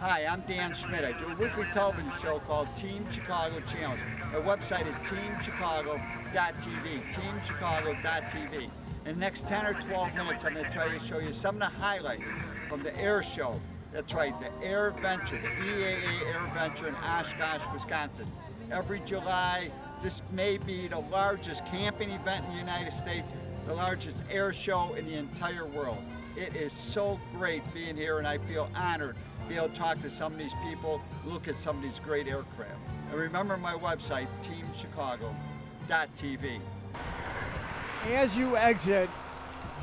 Hi, I'm Dan Schmitt. I do a weekly television show called Team Chicago Challenge. Our website is teamchicago.tv, teamchicago.tv. In the next 10 or 12 minutes, I'm going to try to show you some of the highlights from the air show. That's right, the AirVenture, the EAA AirVenture in Oshkosh, Wisconsin. Every July, this may be the largest camping event in the United States, the largest air show in the entire world. It is so great being here and I feel honored be able to talk to some of these people, look at some of these great aircraft. And remember my website, teamchicago.tv. As you exit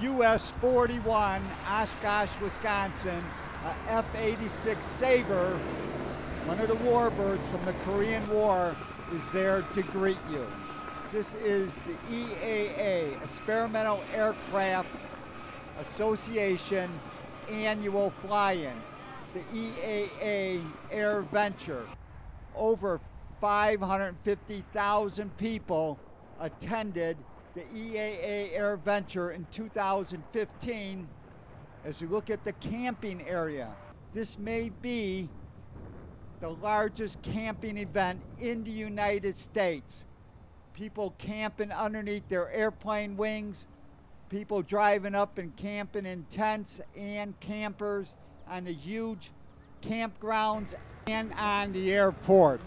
US 41 Oshkosh, Wisconsin, a F-86 Sabre, one of the warbirds from the Korean War, is there to greet you. This is the EAA, Experimental Aircraft Association annual fly-in, the EAA AirVenture. Over 550,000 people attended the EAA AirVenture in 2015 as we look at the camping area. This may be the largest camping event in the United States. People camping underneath their airplane wings, people driving up and camping in tents and campers on the huge campgrounds and on the airport.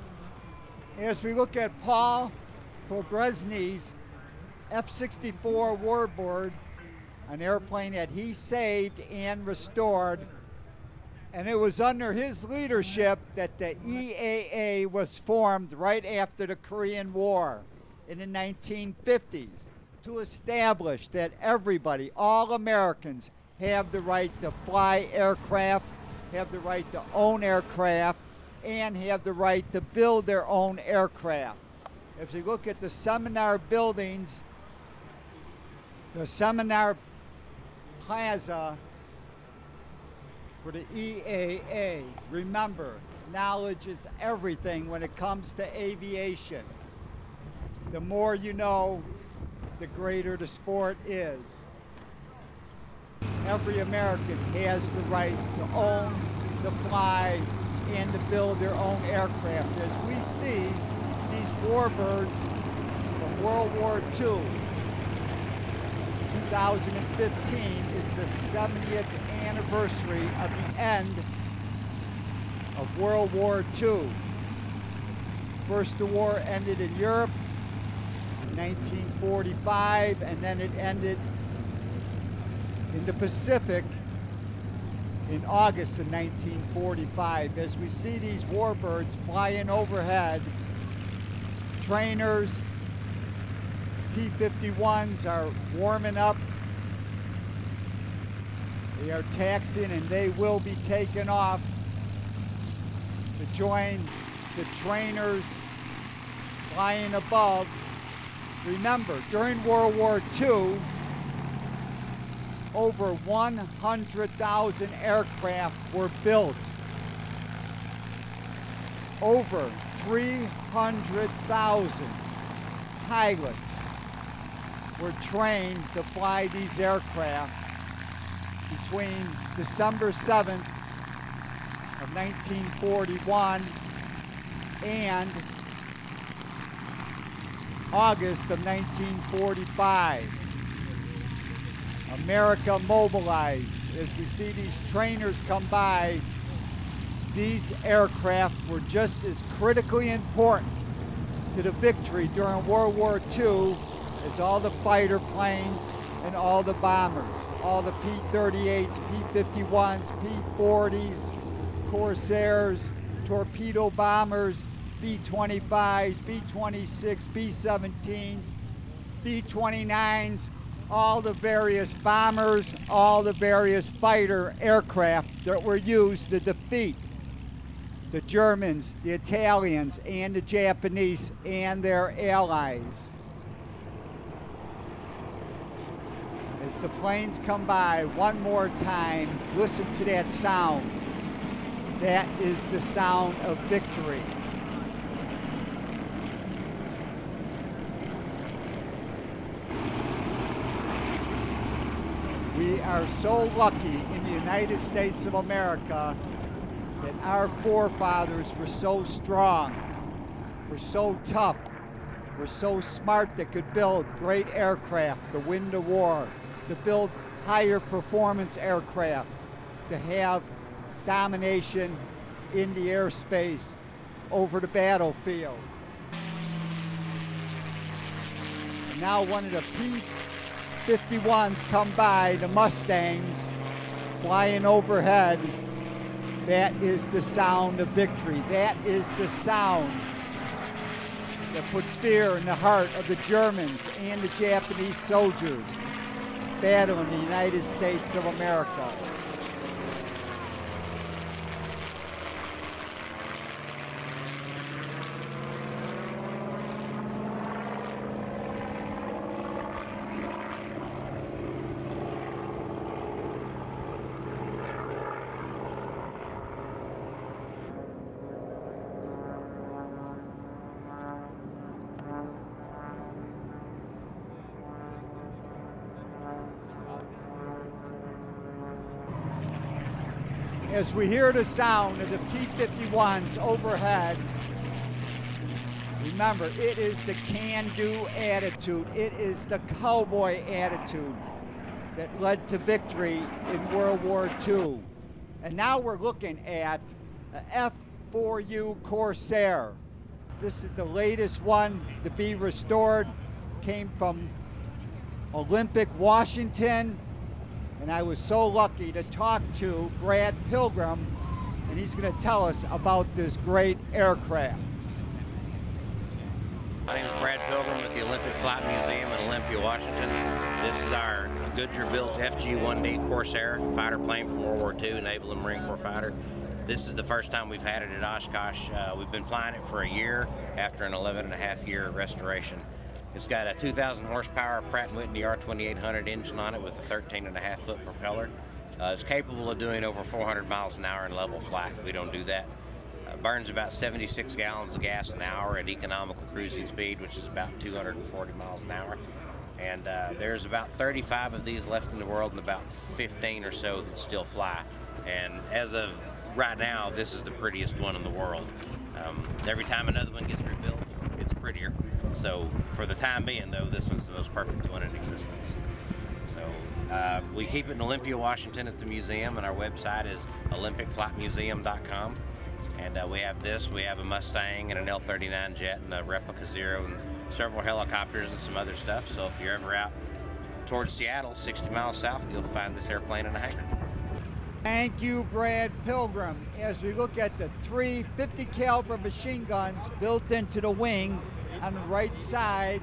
As we look at Paul Poberezny's P-64 Warbird, an airplane that he saved and restored, and it was under his leadership that the EAA was formed right after the Korean War in the 1950s to establish that everybody, all Americans, have the right to fly aircraft, have the right to own aircraft, and have the right to build their own aircraft. If you look at the seminar buildings, the seminar plaza for the EAA, remember, knowledge is everything when it comes to aviation. The more you know, the greater the sport is. Every American has the right to own, to fly, and to build their own aircraft. As we see these warbirds from World War II, 2015 is the 70th anniversary of the end of World War II. First the war ended in Europe, in 1945, and then it ended in the Pacific in August of 1945. As we see these warbirds flying overhead, trainers, P-51s are warming up. They are taxiing and they will be taken off to join the trainers flying above Remember, during World War II, over 100,000 aircraft were built. Over 300,000 pilots were trained to fly these aircraft between December 7th of 1941 and August of 1945. America mobilized. As we see these trainers come by, these aircraft were just as critically important to the victory during World War II as all the fighter planes and all the bombers, all the P-38s, P-51s, P-40s, Corsairs, torpedo bombers, B-25s, B-26, B-17s, B-29s, all the various bombers, all the various fighter aircraft that were used to defeat the Germans, the Italians, and the Japanese and their allies. As the planes come by one more time, listen to that sound. That is the sound of victory. We are so lucky in the United States of America that our forefathers were so strong, were so tough, were so smart that could build great aircraft to win the war, to build higher performance aircraft, to have domination in the airspace over the battlefield. Now one of the P-51s come by, the Mustangs, flying overhead. That is the sound of victory. That is the sound that put fear in the heart of the Germans and the Japanese soldiers battling the United States of America. As we hear the sound of the P-51s overhead, remember, it is the can-do attitude. It is the cowboy attitude that led to victory in World War II. And now we're looking at a F-4U Corsair. This is the latest one to be restored. Came from Olympic, Washington, and I was so lucky to talk to Brad Pilgrim, and he's going to tell us about this great aircraft. My name is Brad Pilgrim with the Olympic Flight Museum in Olympia, Washington. This is our Goodyear-built FG-1D Corsair fighter plane from World War II, Naval and Marine Corps fighter. This is the first time we've had it at Oshkosh. Uh, we've been flying it for a year after an 11 and a half year restoration. It's got a 2,000 horsepower Pratt & Whitney R2800 engine on it with a 13 and a half foot propeller. Uh, it's capable of doing over 400 miles an hour in level flight. We don't do that. Uh, burns about 76 gallons of gas an hour at economical cruising speed, which is about 240 miles an hour. And uh, there's about 35 of these left in the world and about 15 or so that still fly. And as of right now, this is the prettiest one in the world. Um, every time another one gets rebuilt, prettier. So for the time being, though, this one's the most perfect one in existence. So uh, we keep it in Olympia, Washington at the museum, and our website is olympicflightmuseum.com. And uh, we have this, we have a Mustang and an L-39 jet and a replica Zero and several helicopters and some other stuff. So if you're ever out towards Seattle, 60 miles south, you'll find this airplane in a hangar. Thank you, Brad Pilgrim. As we look at the three 50 caliber machine guns built into the wing on the right side,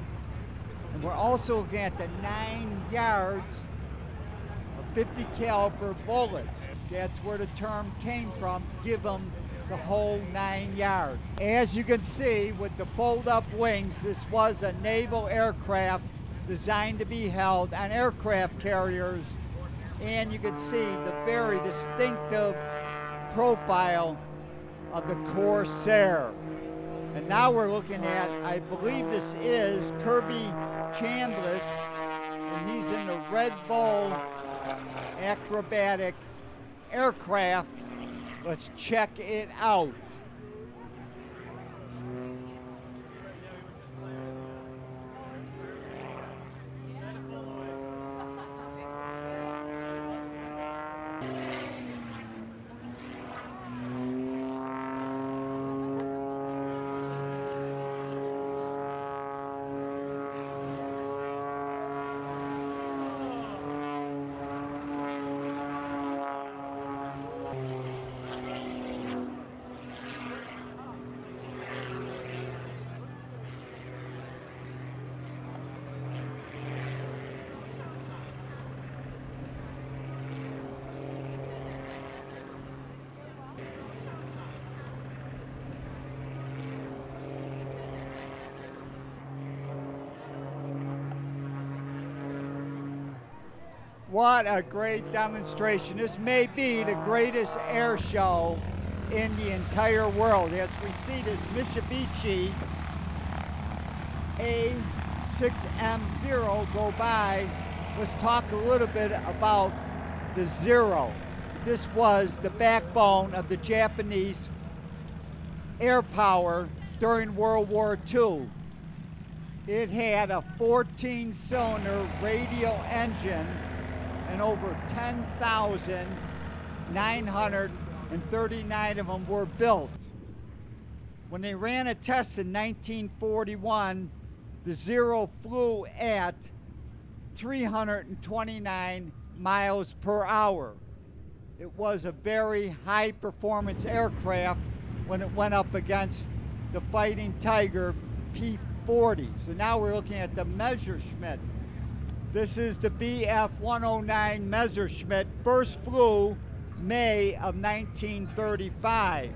and we're also looking at the nine yards of 50 caliber bullets. That's where the term came from. Give them the whole nine yard. As you can see, with the fold-up wings, this was a naval aircraft designed to be held on aircraft carriers and you can see the very distinctive profile of the Corsair. And now we're looking at, I believe this is Kirby Chambliss, and he's in the Red Bull acrobatic aircraft. Let's check it out. What a great demonstration. This may be the greatest air show in the entire world. As we see this Mitsubishi A6M0 go by, let's talk a little bit about the Zero. this was the backbone of the Japanese air power during World War II. It had a 14 cylinder radial engine and over 10,939 of them were built. When they ran a test in 1941, the Zero flew at 329 miles per hour. It was a very high performance aircraft when it went up against the Fighting Tiger P 40. So now we're looking at the Messerschmitt. This is the BF 109 Messerschmitt, first flew May of 1935.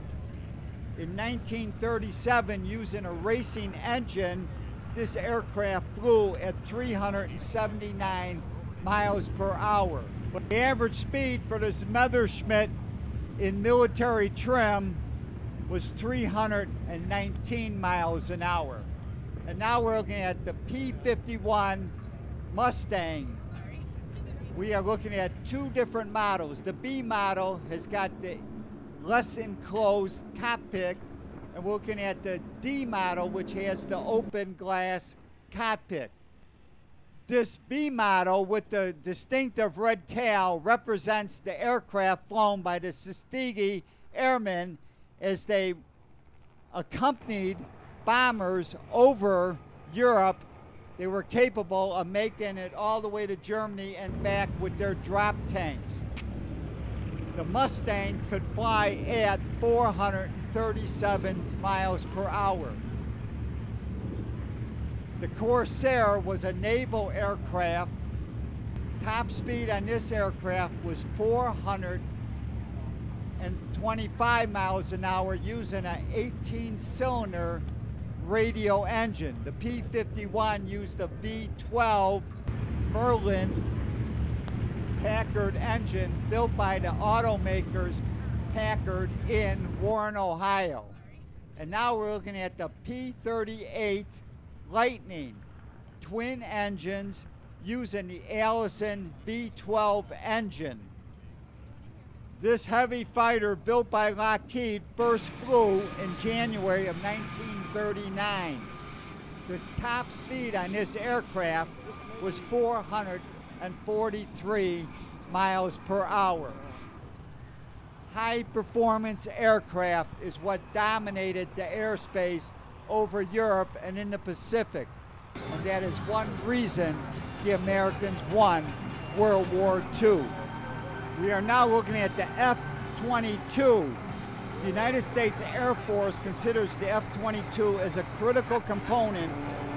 In 1937, using a racing engine, this aircraft flew at 379 miles per hour. But the average speed for this Messerschmitt in military trim was 319 miles an hour. And now we're looking at the P-51 Mustang. We are looking at two different models. The B model has got the less enclosed cockpit, and we're looking at the D model, which has the open glass cockpit. This B model with the distinctive red tail represents the aircraft flown by the Tuskegee Airmen as they accompanied bombers over Europe. They were capable of making it all the way to Germany and back with their drop tanks. The Mustang could fly at 437 miles per hour. The Corsair was a naval aircraft. Top speed on this aircraft was 425 miles an hour using an 18 cylinder radial engine. The P 51 used a V12 Merlin Packard engine built by the automakers Packard in Warren, Ohio. And now we're looking at the P 38 Lightning twin engines using the Allison V12 engine. This heavy fighter built by Lockheed first flew in January of 1939. The top speed on this aircraft was 443 miles per hour. High performance aircraft is what dominated the airspace over Europe and in the Pacific. And that is one reason the Americans won World War II. We are now looking at the F-22. The United States Air Force considers the F-22 as a critical component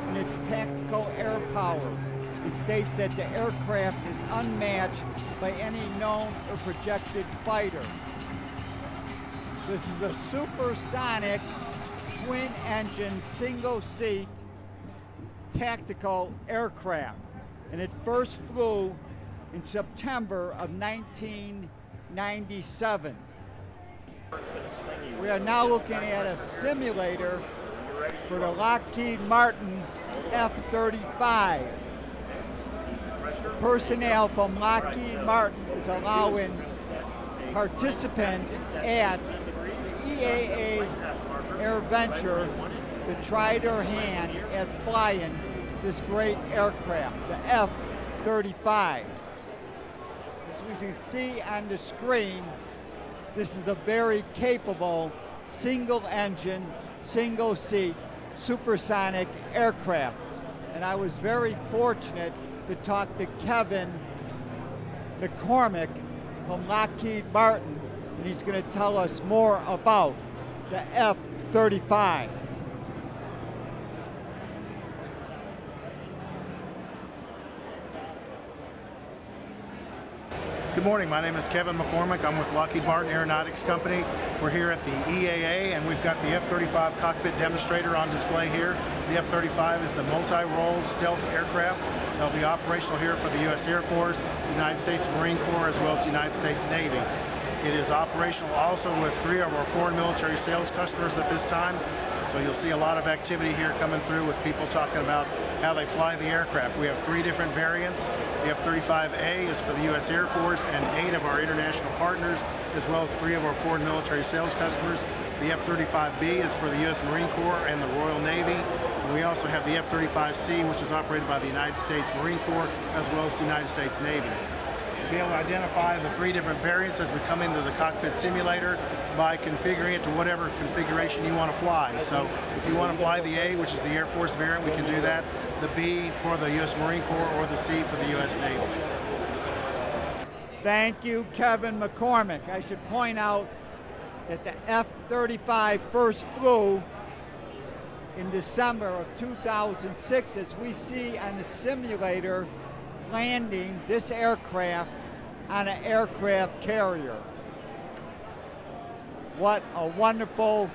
in its tactical air power. It states that the aircraft is unmatched by any known or projected fighter. This is a supersonic twin engine, single seat tactical aircraft. And it first flew in September of 1997. We are now looking at a simulator for the Lockheed Martin F-35. Personnel from Lockheed Martin is allowing participants at the EAA AirVenture to try their hand at flying this great aircraft, the F-35. As we can see on the screen, this is a very capable single engine, single seat, supersonic aircraft. And I was very fortunate to talk to Kevin McCormick from Lockheed Martin, and he's going to tell us more about the F-35. Good morning. My name is Kevin McCormick. I'm with Lockheed Martin Aeronautics Company. We're here at the EAA and we've got the F-35 cockpit demonstrator on display here. The F-35 is the multi-role stealth aircraft. They'll be operational here for the U.S. Air Force, the United States Marine Corps, as well as the United States Navy. It is operational also with three of our foreign military sales customers at this time. So you'll see a lot of activity here coming through with people talking about how they fly the aircraft. We have three different variants. The F-35A is for the U.S. Air Force and eight of our international partners, as well as three of our foreign military sales customers. The F-35B is for the U.S. Marine Corps and the Royal Navy. And we also have the F-35C, which is operated by the United States Marine Corps, as well as the United States Navy be able to identify the three different variants as we come into the cockpit simulator by configuring it to whatever configuration you want to fly. So if you want to fly the A, which is the Air Force variant, we can do that. The B for the U.S. Marine Corps or the C for the U.S. Navy. Thank you, Kevin McCormick. I should point out that the F-35 first flew in December of 2006 as we see on the simulator landing this aircraft on an aircraft carrier. What a wonderful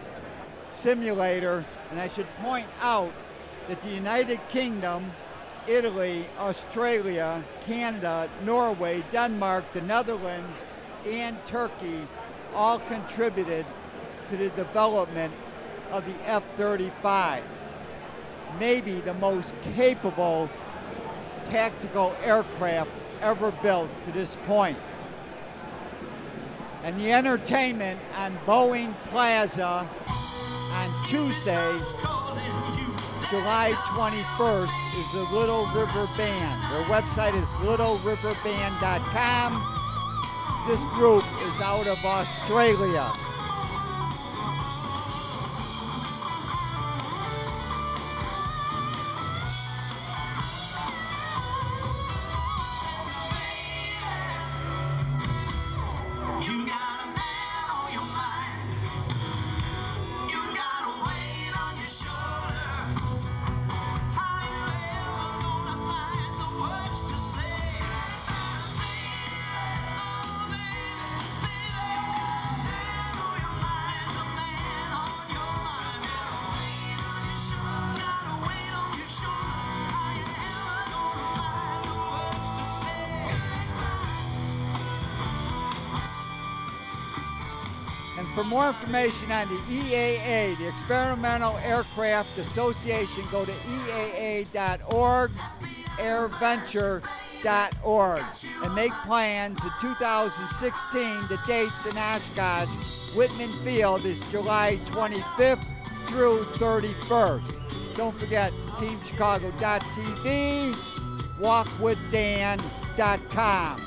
simulator. And I should point out that the United Kingdom, Italy, Australia, Canada, Norway, Denmark, the Netherlands, and Turkey all contributed to the development of the F 35. Maybe the most capable tactical aircraft ever built to this point. And the entertainment on Boeing Plaza on Tuesday, July 21st, is the Little River Band. Their website is littleriverband.com. This group is out of Australia. And for more information on the EAA, the Experimental Aircraft Association, go to EAA.org, airventure.org, and make plans in 2016. The dates in Oshkosh, Wittman Field is July 25th through 31st. Don't forget TeamChicago.tv, walkwithdan.com.